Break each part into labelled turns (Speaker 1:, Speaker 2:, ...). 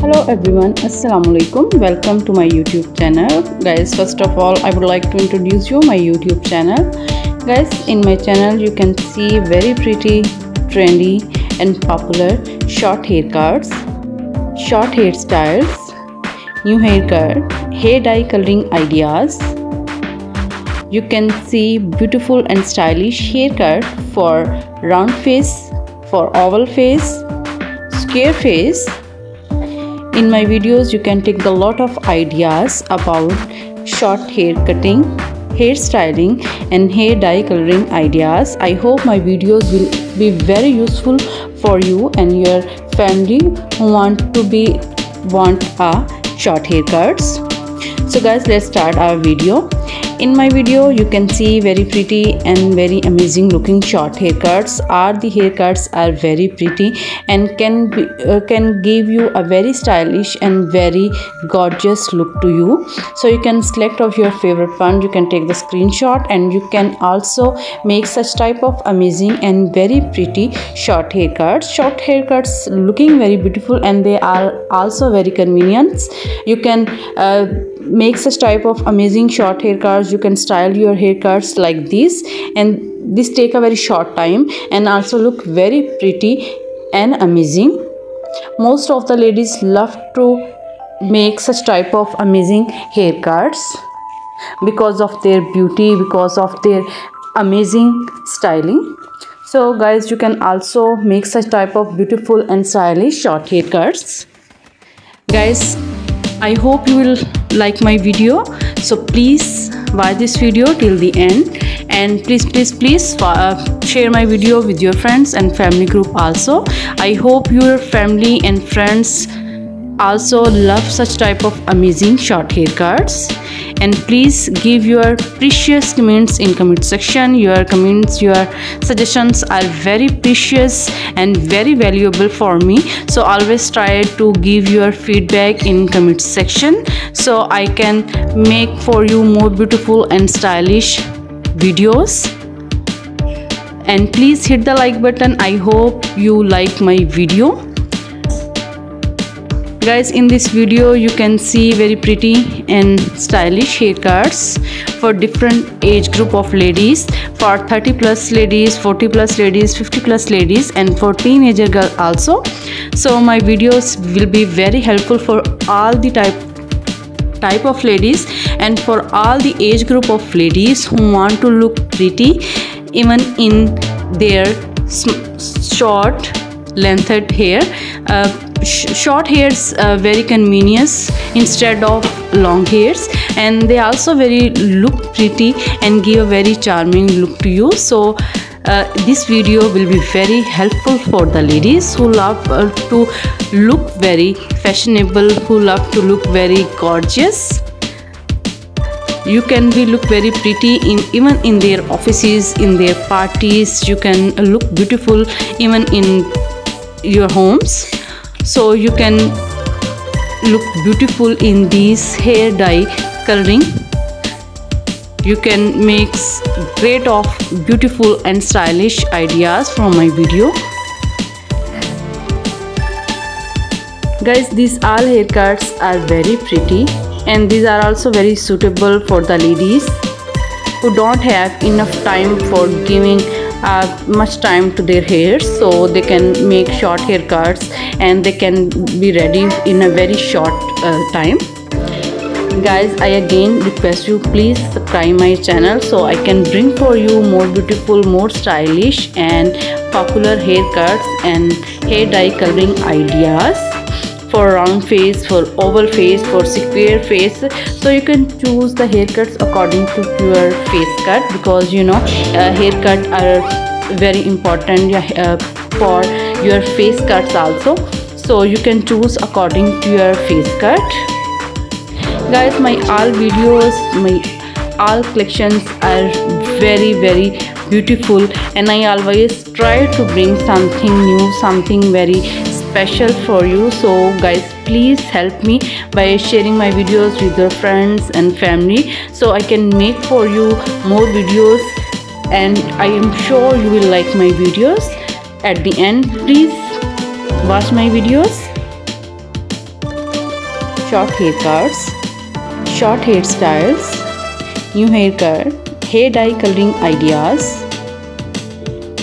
Speaker 1: hello everyone assalamu alaikum welcome to my youtube channel. Guys first of all i would like to introduce you my youtube channel. Guys in my channel you can see very pretty trendy and popular short haircuts short hairstyles new haircut hair dye coloring ideas. You can see beautiful and stylish haircut for round face for oval face square face in my videos you can take a lot of ideas about short hair cutting hairstyling and hair dye coloring ideas. I hope my videos will be very useful for you and your family who want to be want a short haircuts. So guys let's start our video in my video you can see very pretty and very amazing looking short haircuts. Are the haircuts are very pretty and can be, uh, can give you a very stylish and very gorgeous look to you. So you can select of your favorite one. You can take the screenshot and you can also make such type of amazing and very pretty short haircuts. Short haircuts looking very beautiful and they are also very convenient. You can uh, make such type of amazing short haircuts you can style your haircuts like this. And this take a very short time and also look very pretty and amazing. Most of the ladies love to make such type of amazing haircuts because of their beauty because of their amazing styling. So guys you can also make such type of beautiful and stylish short haircuts. Guys i hope you will like my video. So please watch this video till the end. And please please please uh, share my video with your friends and family group also. I hope your family and friends also love such type of amazing short haircuts. And please give your precious comments in comment section. Your comments your suggestions are very precious and very valuable for me. So always try to give your feedback in comment section so i can make for you more beautiful and stylish videos. And please hit the like button. I hope you like my video guys in this video you can see very pretty and stylish haircuts for different age group of ladies. For 30 plus ladies 40 plus ladies 50 plus ladies and for teenager girl also. So my videos will be very helpful for all the type type of ladies and for all the age group of ladies who want to look pretty even in their short lengthed hair. Uh, sh short hairs uh, very convenient instead of long hairs and they also very look pretty and give a very charming look to you. So uh, this video will be very helpful for the ladies who love uh, to look very fashionable who love to look very gorgeous. You can be look very pretty in even in their offices in their parties. You can look beautiful even in your homes so you can look beautiful in these hair dye coloring. You can make great of beautiful and stylish ideas from my video. Guys these all haircuts are very pretty and these are also very suitable for the ladies who don't have enough time for giving uh, much time to their hair so they can make short haircuts and they can be ready in a very short uh, time. Guys i again request you please subscribe my channel so i can bring for you more beautiful more stylish and popular haircuts and hair dye coloring ideas for round face for oval face for square face. So you can choose the haircuts according to your face cut because you know uh, haircut are very important uh, for your face cuts also. So you can choose according to your face cut. Guys my all videos my all collections are very very beautiful and i always try to bring something new something very special for you. So guys please help me by sharing my videos with your friends and family so i can make for you more videos. And i am sure you will like my videos. At the end please watch my videos. Short haircuts, short hairstyles, new haircut, hair dye coloring ideas.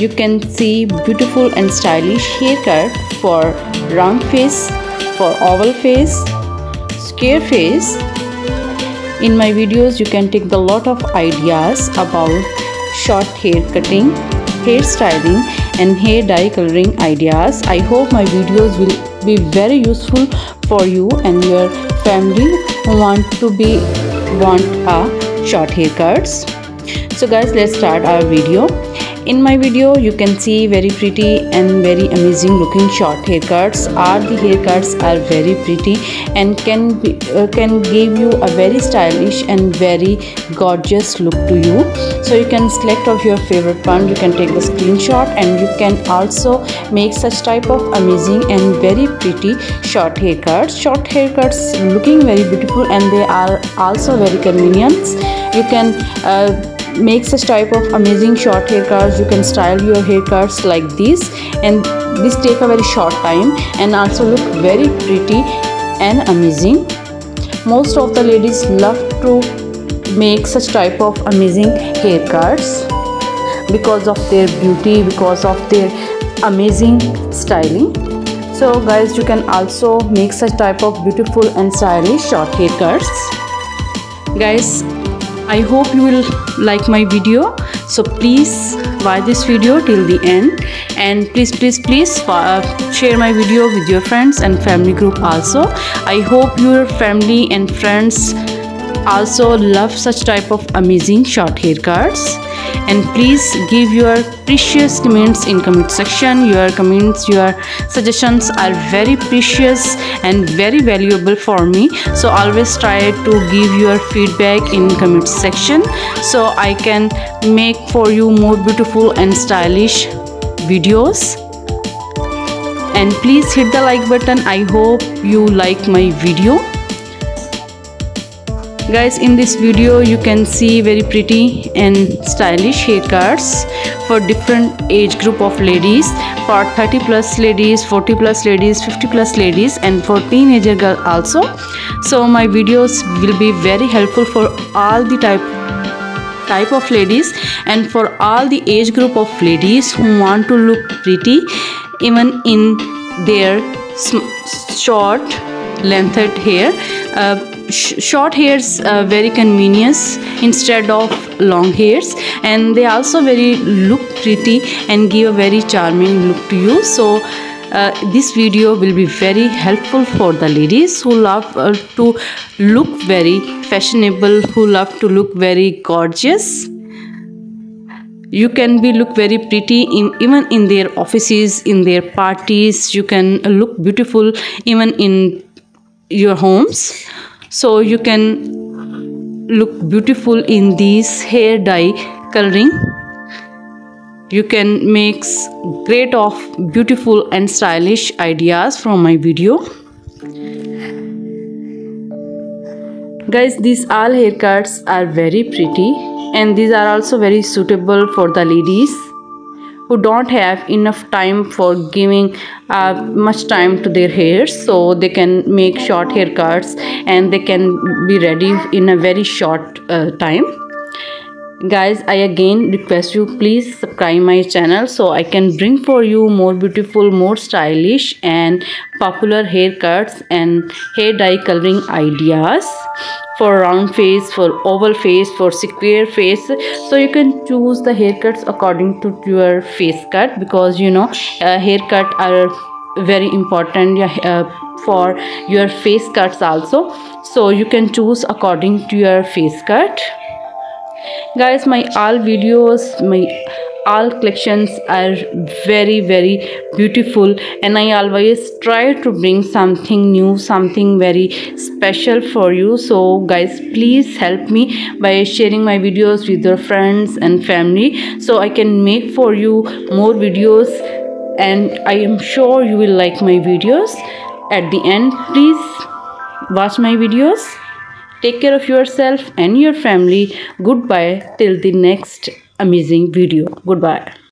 Speaker 1: You can see beautiful and stylish haircut for round face, for oval face, square face. In my videos you can take the lot of ideas about short hair cutting, hairstyling and hair dye coloring ideas. I hope my videos will be very useful for you and your family who want to be want a short haircuts. So guys let's start our video in my video you can see very pretty and very amazing looking short haircuts. Are the haircuts are very pretty and can be, uh, can give you a very stylish and very gorgeous look to you. So you can select of your favorite one. You can take the screenshot and you can also make such type of amazing and very pretty short haircuts. Short haircuts looking very beautiful and they are also very convenient. You can uh, make such type of amazing short hair haircuts. You can style your hair haircuts like this. And this take a very short time and also look very pretty and amazing. Most of the ladies love to make such type of amazing hair haircuts because of their beauty because of their amazing styling. So guys you can also make such type of beautiful and stylish short hair haircuts. Guys I hope you will like my video. So please watch this video till the end. And please please please uh, share my video with your friends and family group also. I hope your family and friends also love such type of amazing short haircuts and please give your precious comments in comment section. Your comments your suggestions are very precious and very valuable for me. So always try to give your feedback in comment section so i can make for you more beautiful and stylish videos. And please hit the like button. I hope you like my video guys in this video you can see very pretty and stylish haircuts for different age group of ladies. For 30 plus ladies 40 plus ladies 50 plus ladies and for teenager girl also. So my videos will be very helpful for all the type type of ladies and for all the age group of ladies who want to look pretty even in their short lengthed hair uh, sh short hairs uh, very convenient instead of long hairs and they also very look pretty and give a very charming look to you. So uh, this video will be very helpful for the ladies who love uh, to look very fashionable who love to look very gorgeous. You can be look very pretty in even in their offices in their parties. You can look beautiful even in your homes. So you can look beautiful in these hair dye coloring. You can make great of beautiful and stylish ideas from my video. Guys these all haircuts are very pretty and these are also very suitable for the ladies who don't have enough time for giving uh, much time to their hair. So they can make short haircuts and they can be ready in a very short uh, time. Guys i again request you please subscribe my channel so i can bring for you more beautiful more stylish and popular haircuts and hair dye coloring ideas for round face for oval face for square face. So you can choose the haircuts according to your face cut because you know uh, haircut are very important uh, for your face cuts also. So you can choose according to your face cut. Guys my all videos my all collections are very very beautiful and i always try to bring something new something very special for you. So guys please help me by sharing my videos with your friends and family so i can make for you more videos and i am sure you will like my videos. At the end please watch my videos. Take care of yourself and your family. Goodbye. Till the next amazing video. Goodbye